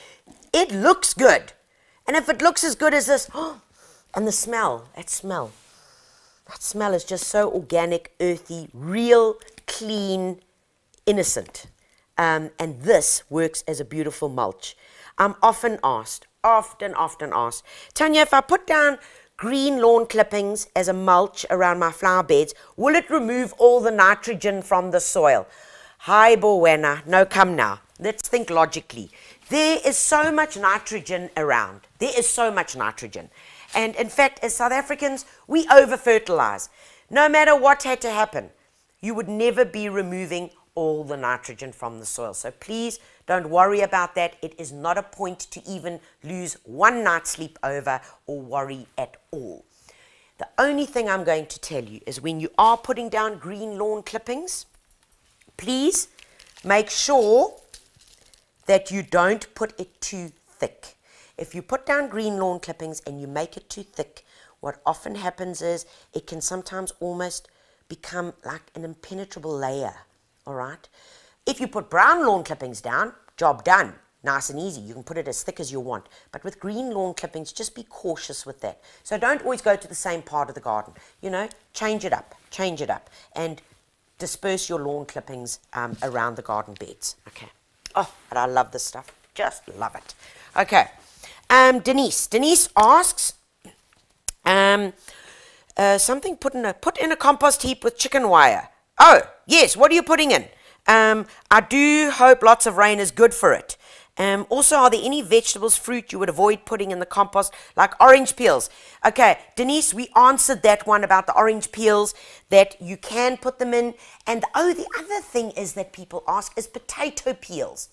it looks good. And if it looks as good as this, oh, and the smell, that smell. That smell is just so organic, earthy, real, clean, innocent. Um, and this works as a beautiful mulch. I'm often asked, often, often asked, Tanya, if I put down green lawn clippings as a mulch around my flower beds, will it remove all the nitrogen from the soil? Hi, Bowena. No, come now. Let's think logically. There is so much nitrogen around. There is so much nitrogen. And in fact, as South Africans, we over fertilize. No matter what had to happen, you would never be removing all the nitrogen from the soil. So please don't worry about that. It is not a point to even lose one night's sleep over or worry at all. The only thing I'm going to tell you is when you are putting down green lawn clippings, please make sure that you don't put it too thick. If you put down green lawn clippings and you make it too thick, what often happens is it can sometimes almost become like an impenetrable layer, all right? If you put brown lawn clippings down, job done, nice and easy. You can put it as thick as you want. But with green lawn clippings, just be cautious with that. So don't always go to the same part of the garden. You know, change it up, change it up, and disperse your lawn clippings um, around the garden beds. Okay. Oh, but I love this stuff. Just love it. Okay. Um, Denise. Denise asks um, uh, something put in a put in a compost heap with chicken wire. Oh yes, what are you putting in? Um, I do hope lots of rain is good for it. Um, also, are there any vegetables, fruit you would avoid putting in the compost, like orange peels? Okay, Denise, we answered that one about the orange peels, that you can put them in. And oh, the other thing is that people ask is potato peels.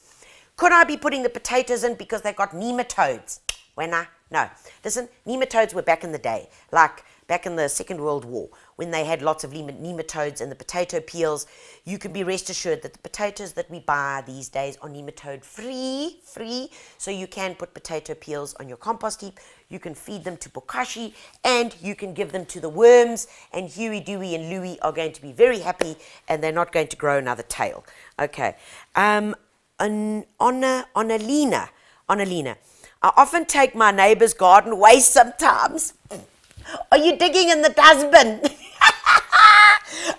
Could I be putting the potatoes in because they've got nematodes? When I no. Listen, nematodes were back in the day, like back in the Second World War, when they had lots of nematodes in the potato peels. You can be rest assured that the potatoes that we buy these days are nematode free, free. So you can put potato peels on your compost heap. You can feed them to bokashi, and you can give them to the worms. And Huey, Dewey, and Louie are going to be very happy, and they're not going to grow another tail. Okay. Um, on, on, on Alina, on Alina. I often take my neighbor's garden waste sometimes. Are you digging in the dustbin?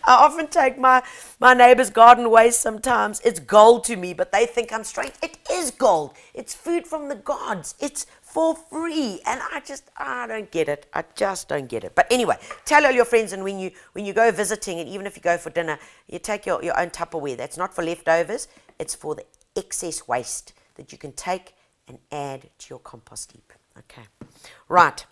I often take my, my neighbor's garden waste sometimes. It's gold to me, but they think I'm strange. It is gold. It's food from the gods. It's for free. And I just, I don't get it. I just don't get it. But anyway, tell all your friends and when you when you go visiting and even if you go for dinner, you take your, your own Tupperware. That's not for leftovers. It's for the excess waste that you can take and add to your compost heap. Okay, right.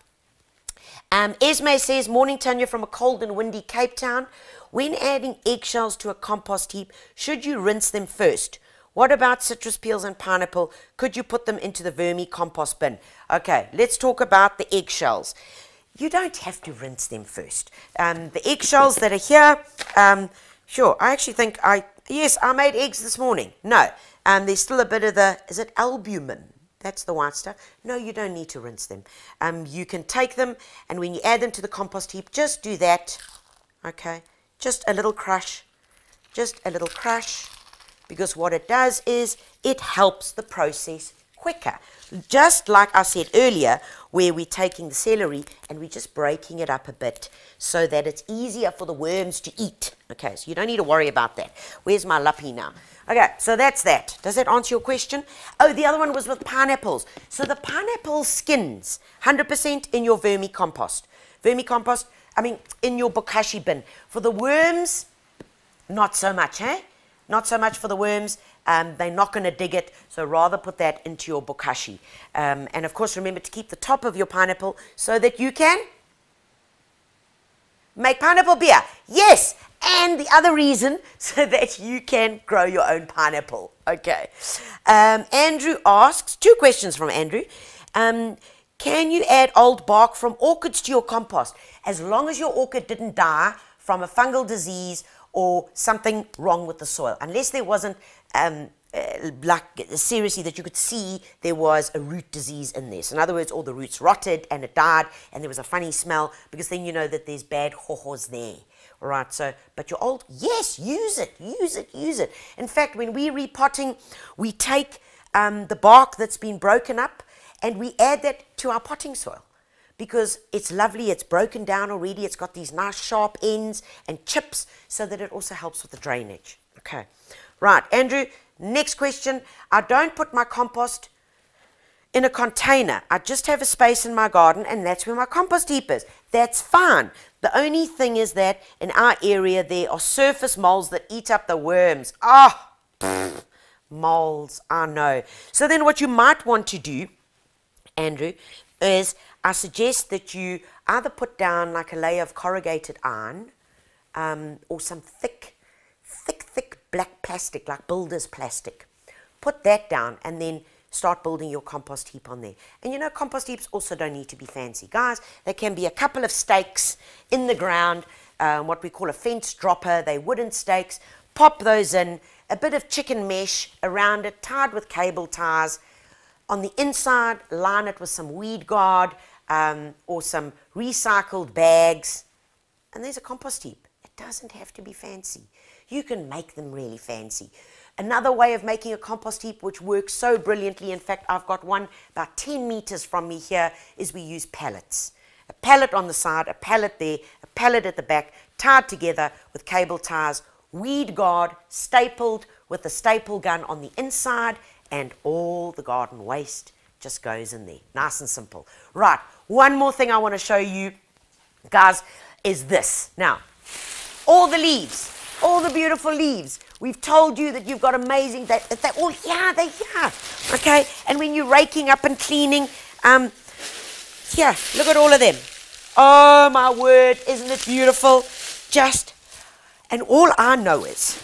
Um, Esme says, Morning Tanya from a cold and windy Cape Town. When adding eggshells to a compost heap, should you rinse them first? What about citrus peels and pineapple? Could you put them into the vermicompost bin? Okay, let's talk about the eggshells. You don't have to rinse them first. Um, the eggshells that are here, um, sure, I actually think I, yes, I made eggs this morning. No, um, there's still a bit of the, is it albumin? That's the white stuff. No, you don't need to rinse them. Um, you can take them, and when you add them to the compost heap, just do that. Okay, just a little crush, just a little crush, because what it does is it helps the process quicker. Just like I said earlier, where we're taking the celery and we're just breaking it up a bit so that it's easier for the worms to eat. Okay, so you don't need to worry about that. Where's my lappy now? Okay, so that's that. Does that answer your question? Oh, the other one was with pineapples. So the pineapple skins, 100% in your vermicompost. Vermicompost, I mean, in your bokashi bin. For the worms, not so much, eh? Not so much for the worms. Um, they're not going to dig it, so rather put that into your bokashi. Um, and of course, remember to keep the top of your pineapple so that you can make pineapple beer. Yes, and the other reason so that you can grow your own pineapple. Okay. Um, Andrew asks two questions from Andrew. Um, can you add old bark from orchids to your compost as long as your orchid didn't die from a fungal disease or something wrong with the soil? Unless there wasn't um, uh, like seriously that you could see there was a root disease in this. In other words, all the roots rotted and it died and there was a funny smell because then you know that there's bad hohos there. All right, so, but your old, yes, use it, use it, use it. In fact, when we're repotting, we take um, the bark that's been broken up and we add that to our potting soil because it's lovely, it's broken down already, it's got these nice sharp ends and chips so that it also helps with the drainage. Okay, right, Andrew, next question. I don't put my compost in a container. I just have a space in my garden and that's where my compost heap is. That's fine. The only thing is that in our area there are surface moles that eat up the worms. Ah, oh, moles, I know. So then what you might want to do, Andrew, is I suggest that you either put down like a layer of corrugated iron um, or some thick, thick, thick black plastic, like builder's plastic. Put that down and then start building your compost heap on there. And you know, compost heaps also don't need to be fancy. Guys, they can be a couple of stakes in the ground, um, what we call a fence dropper. They're wooden stakes. Pop those in, a bit of chicken mesh around it, tied with cable ties. On the inside, line it with some weed guard um, or some recycled bags. And there's a compost heap. It doesn't have to be fancy. You can make them really fancy. Another way of making a compost heap, which works so brilliantly, in fact, I've got one about 10 meters from me here, is we use pallets. A pallet on the side, a pallet there, a pallet at the back, tied together with cable ties, weed guard, stapled with a staple gun on the inside, and all the garden waste just goes in there. Nice and simple. Right, one more thing I want to show you, guys, is this. Now, all the leaves, all the beautiful leaves. We've told you that you've got amazing, that, that, all, yeah, they, yeah, okay? And when you're raking up and cleaning, um, yeah, look at all of them. Oh, my word, isn't it beautiful? Just, and all I know is,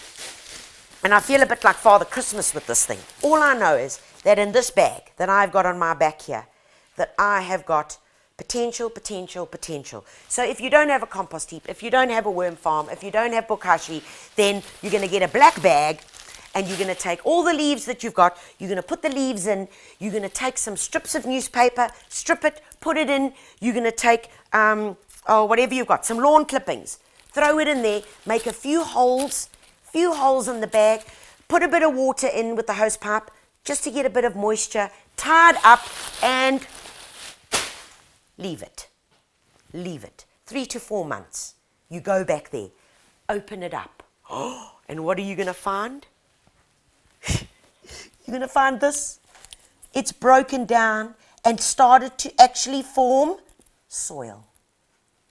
And I feel a bit like Father Christmas with this thing. All I know is that in this bag that I've got on my back here, that I have got potential, potential, potential. So if you don't have a compost heap, if you don't have a worm farm, if you don't have bokashi, then you're going to get a black bag and you're going to take all the leaves that you've got, you're going to put the leaves in, you're going to take some strips of newspaper, strip it, put it in, you're going to take, um, oh, whatever you've got, some lawn clippings, throw it in there, make a few holes, few holes in the bag, put a bit of water in with the hose pipe just to get a bit of moisture, tie it up and leave it. Leave it. Three to four months. You go back there, open it up. Oh, and what are you going to find? You're going to find this. It's broken down and started to actually form soil.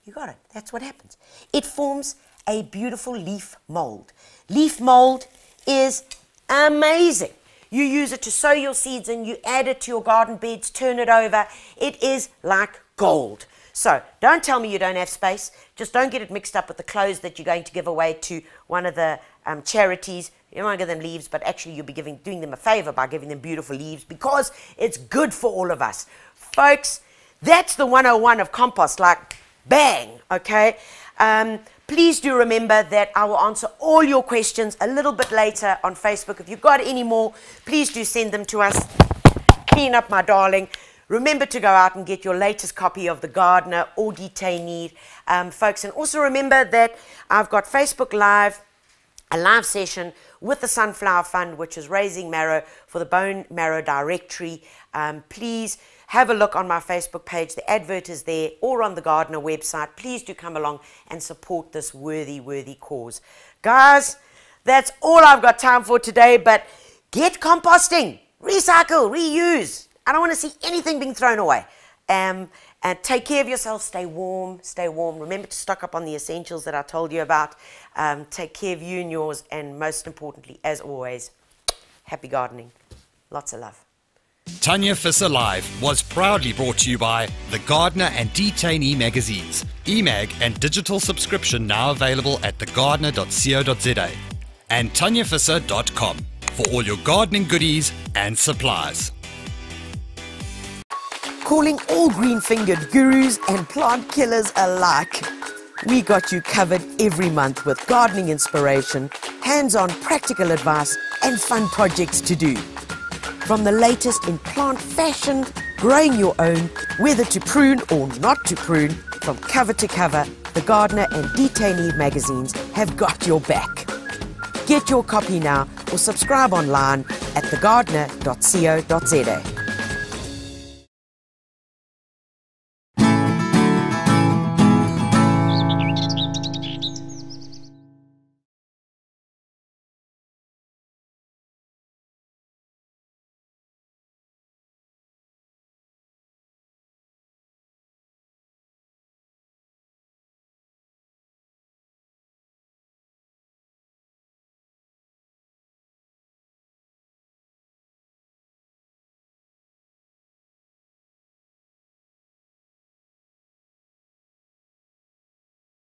You got it. That's what happens. It forms a beautiful leaf mold. Leaf mold is amazing. You use it to sow your seeds and you add it to your garden beds, turn it over. It is like gold. So don't tell me you don't have space. Just don't get it mixed up with the clothes that you're going to give away to one of the um, charities. You don't want to give them leaves, but actually you'll be giving, doing them a favor by giving them beautiful leaves because it's good for all of us. Folks, that's the 101 of compost, like bang, okay? Um, please do remember that I will answer all your questions a little bit later on Facebook. If you've got any more, please do send them to us. Clean up, my darling. Remember to go out and get your latest copy of The Gardener or Die Tuinier, um, folks. And also remember that I've got Facebook Live, a live session with the Sunflower Fund, which is raising marrow for the Bone Marrow Directory. Um, please have a look on my Facebook page. The advert is there or on the Gardener website. Please do come along and support this worthy, worthy cause. Guys, that's all I've got time for today, but get composting, recycle, reuse. I don't want to see anything being thrown away. Um, and take care of yourself. Stay warm. Stay warm. Remember to stock up on the essentials that I told you about. Um, take care of you and yours. And most importantly, as always, happy gardening. Lots of love. Tanya Visser Live was proudly brought to you by The Gardener and Die Tuinier magazines. eMag and digital subscription now available at thegardener.co.za and tanyavisser.com for all your gardening goodies and supplies calling all green fingered gurus and plant killers alike. We got you covered every month with gardening inspiration, hands on practical advice, and fun projects to do. From the latest in plant fashion, growing your own, whether to prune or not to prune, from cover to cover, the Gardener and Die Tuinier magazines have got your back. Get your copy now or subscribe online at thegardener.co.za.